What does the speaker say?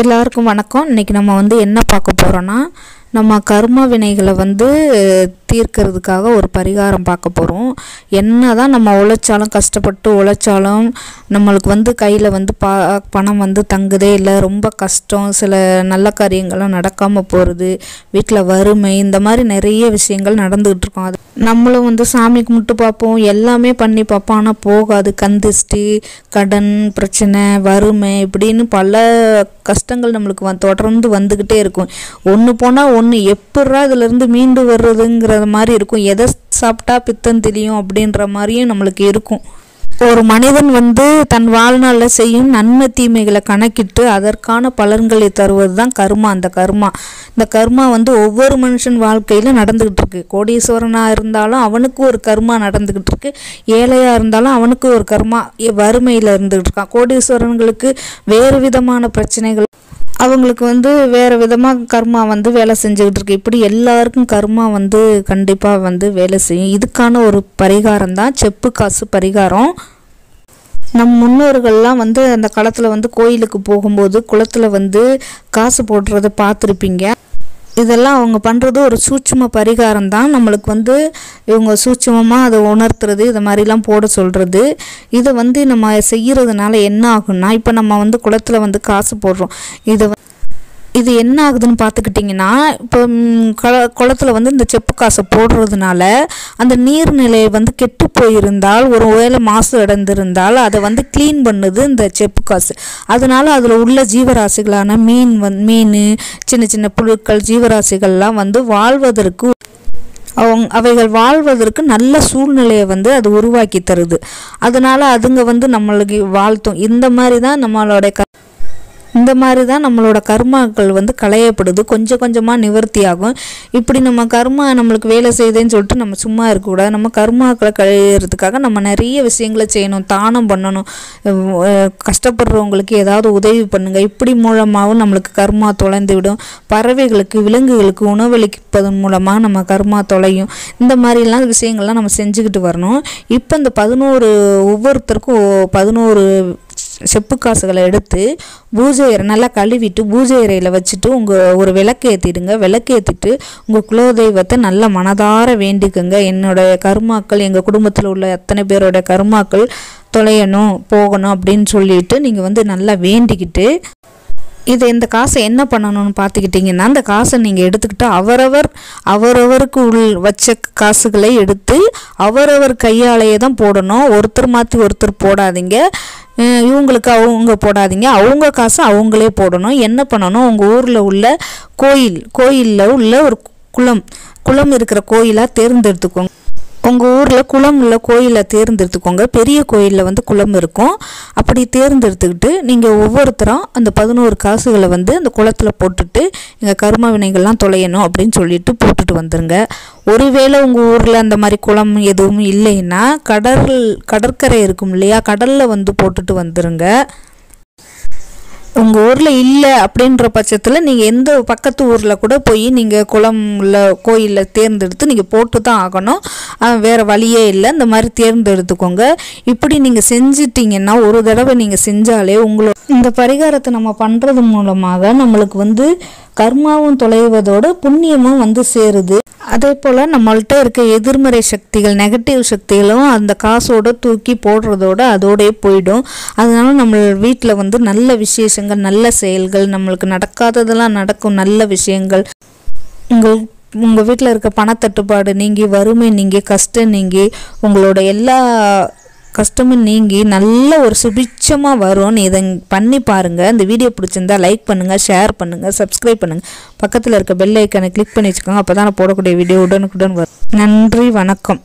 எல்லாருக்கும் வணக்கம். இன்றைக்கி நம்ம வந்து என்ன பார்க்க போகிறோன்னா நம்ம கர்ம வினைகளை வந்து தீர்க்கிறதுக்காக ஒரு பரிகாரம் பார்க்க போகிறோம் என்ன தான் நம்ம உழைச்சாலும் கஷ்டப்பட்டு உழைச்சாலும் நம்மளுக்கு வந்து கையில் வந்து பா பணம் வந்து தங்குதே இல்லை ரொம்ப கஷ்டம் சில நல்ல காரியங்களும் நடக்காமல் போகிறது வீட்டில் வறுமை இந்த மாதிரி நிறைய விஷயங்கள் நடந்துக்கிட்டு இருக்கோம். அது நம்மளும் வந்து சாமி கும்பிட்டு பார்ப்போம். எல்லாமே பண்ணி பார்ப்போம். ஆனால் போகாது. கந்திஷ்டி கடன் பிரச்சனை வறுமை இப்படின்னு பல கஷ்டங்கள் நம்மளுக்கு தொடர்ந்து வந்துக்கிட்டே இருக்கும். ஒன்று போனால் ஒன்று எப்பட்றா இதுலேருந்து மீண்டு வர்றதுங்கிற மாதிரி இருக்கும். எதை சாப்பிட்டா பித்தம் தெரியும் அப்படின்ற மாதிரியும் நம்மளுக்கு இருக்கும். ஒரு மனிதன் வந்து தன் வாழ்நாளில் செய்யும் நன்மை தீமைகளை கணக்கிட்டு அதற்கான பலன்களை தருவது தான் கர்மா. அந்த கர்மா. இந்த கர்மா வந்து ஒவ்வொரு மனுஷன் வாழ்க்கையில் நடந்துக்கிட்டு இருக்கு. கோடீஸ்வரனாக இருந்தாலும் அவனுக்கு ஒரு கர்மா நடந்துக்கிட்டு இருக்கு. ஏழையாக இருந்தாலும் அவனுக்கு ஒரு கர்மா. வறுமையில் இருந்துகிட்டு இருக்கான். கோடீஸ்வரன்களுக்கு வேறு விதமான பிரச்சனைகள் அவங்களுக்கு வந்து வேறு விதமாக கர்மா வந்து வேலை செஞ்சுக்கிட்டு இருக்கு. இப்படி எல்லாருக்கும் கர்மா வந்து கண்டிப்பாக வந்து வேலை செய்யும். இதுக்கான ஒரு பரிகாரம் தான் செப்பு காசு பரிகாரம். நம் முன்னோர்கள்லாம் வந்து அந்த காலத்தில் வந்து கோயிலுக்கு போகும்போது குளத்தில் வந்து காசு போடுறத பார்த்துருப்பீங்க. இதெல்லாம் அவங்க பண்ணுறது ஒரு சூட்சும பரிகாரம் தான் நம்மளுக்கு வந்து இவங்க சூட்சுமமாக அதை உணர்த்துறது இது மாதிரிலாம் போட சொல்கிறது இதை வந்து நம்ம செய்கிறதுனால என்ன ஆகும்னா இப்போ நம்ம வந்து குளத்துல வந்து காசு போடுறோம். இதை இது என்ன ஆகுதுன்னு பார்த்துக்கிட்டிங்கன்னா இப்போ ம், குள குளத்துல வந்து இந்த செப்பு காசை போடுறதுனால அந்த நீர்நிலை வந்து கெட்டு போயிருந்தால் ஒரு வேலை மாசு அடைந்திருந்தால் அதை வந்து க்ளீன் பண்ணுது இந்த செப்பு காசு. அதனால் அதில் உள்ள ஜீவராசிகளான மீன் வந் மீன் சின்ன சின்ன புழுக்கள் ஜீவராசிகள்லாம் வந்து வாழ்வதற்கு அவங்க அவைகள் வாழ்வதற்கு நல்ல சூழ்நிலையை வந்து அது உருவாக்கி தருது. அதனால் அதுங்க வந்து நம்மளுக்கு வாழ்த்தும். இந்த மாதிரி தான் நம்மளோட க இந்த மாதிரி தான் நம்மளோட கர்மாக்கள் வந்து களையப்படுது. கொஞ்சம் கொஞ்சமாக நிவர்த்தி ஆகும். இப்படி நம்ம கர்மா நம்மளுக்கு வேலை செய்யுதுன்னு சொல்லிட்டு நம்ம சும்மா இருக்கக்கூடாது. நம்ம கர்மாக்களை கழியறதுக்காக நம்ம நிறைய விஷயங்களை செய்யணும். தானம் பண்ணணும். கஷ்டப்படுறவங்களுக்கு ஏதாவது உதவி பண்ணுங்கள் இப்படி மூலமாகவும் நம்மளுக்கு கர்மா தொலைந்து விடும் பறவைகளுக்கு விலங்குகளுக்கு உணவளிப்பதன் மூலமாக நம்ம கர்மா தொலையும். இந்த மாதிரிலாம் விஷயங்கள்லாம் நம்ம செஞ்சுக்கிட்டு வரணும். இப்போ இந்த பதினோரு ஒவ்வொருத்தருக்கும் பதினோரு செப்பு காசுகளை எடுத்து பூஜை அறை நல்லா கழுவிட்டு பூஜை அறையில் வச்சுட்டு உங்கள் ஒரு விளக்கு ஏற்றிடுங்க விளக்கு ஏற்றிட்டு உங்கள் குலதெய்வத்தை நல்ல மனதார வேண்டிக்கங்க. என்னுடைய கர்மாக்கள் எங்கள் குடும்பத்தில் உள்ள அத்தனை பேரோட கர்மாக்கள் தொலையணும் போகணும் அப்படின்னு சொல்லிட்டு நீங்கள் வந்து நல்லா வேண்டிக்கிட்டு இது இந்த காசை என்ன பண்ணணும்னு பார்த்துக்கிட்டிங்கன்னா அந்த காசை நீங்கள் எடுத்துக்கிட்டு அவரவர் அவரவருக்கு உள் வச்ச காசுகளை எடுத்து அவரவர் கையாலேயே தான் போடணும். ஒருத்தர் மாற்றி ஒருத்தர் போடாதீங்க. இவங்களுக்கு அவங்க போடாதீங்க. அவங்க காசு அவங்களே போடணும். என்ன பண்ணணும்? உங்கள் ஊரில் உள்ள கோயில் கோயிலில் உள்ள ஒரு குளம் குளம் இருக்கிற கோயிலாக தேர்ந்தெடுத்துக்கோங்க. உங்கள் ஊரில் குளம் உள்ள கோயிலை தேர்ந்தெடுத்துக்கோங்க. பெரிய கோயிலில் வந்து குளம் இருக்கும். அப்படி தேர்ந்தெடுத்துக்கிட்டு நீங்கள் ஒவ்வொருத்தரும் அந்த பதினோரு காசுகளை வந்து அந்த குளத்தில் போட்டுட்டு எங்கள் கரும வினைகள்லாம் தொலையணும் அப்படின்னு சொல்லிட்டு போட்டுட்டு வந்துடுங்க ஒருவேளை உங்கள் ஊரில் அந்த மாதிரி குளம் எதுவும் இல்லைன்னா கடல் கடற்கரை இருக்கும் இல்லையா? கடலில் வந்து போட்டுட்டு வந்துடுங்க உங்கள் ஊரில் இல்லை அப்படின்ற பட்சத்தில் நீங்கள் எந்த பக்கத்து ஊரில் கூட போய் நீங்கள் குளம் உள்ள கோயிலில் தேர்ந்தெடுத்து நீங்கள் போட்டு தான் ஆகணும் வேறு வழியே இல்லை. இந்த மாதிரி தேர்ந்தெடுத்துக்கோங்க. இப்படி நீங்கள் செஞ்சிட்டிங்கன்னா ஒரு தடவை நீங்கள் செஞ்சாலே உங்களோட இந்த பரிகாரத்தை நம்ம பண்ணுறது மூலமாக நம்மளுக்கு வந்து கர்மாவும் தொலைவதோடு புண்ணியமும் வந்து சேருது. அதே போல் நம்மள்கிட்ட இருக்க எதிர்மறை சக்திகள் நெகட்டிவ் சக்திகளும் அந்த காசோட தூக்கி போடுறதோட அதோடயே போயிடும். அதனால நம்ம வீட்டில் வந்து நல்ல விசேஷங்கள் நல்ல செயல்கள் நம்மளுக்கு நடக்காததெல்லாம் நடக்கும் நல்ல விஷயங்கள். உங்கள் உங்கள் வீட்டில் இருக்க பணத்தட்டுப்பாடு நீங்கி வறுமை நீங்கி கஷ்டம் நீங்கி உங்களோட எல்லா கஷ்டமும் நீங்கி நல்ல ஒரு சுபிட்சமாக வரும். இதை பண்ணி பாருங்கள் இந்த வீடியோ பிடிச்சிருந்தா லைக் பண்ணுங்கள் ஷேர் பண்ணுங்கள் சப்ஸ்கிரைப் பண்ணுங்கள் பக்கத்தில் இருக்க பெல் ஐக்கனை கிளிக் பண்ணி வச்சுக்கோங்க. அப்போ தான் நான் போடக்கூடிய வீடியோ உடனுக்குடன் வரும். நன்றி வணக்கம்.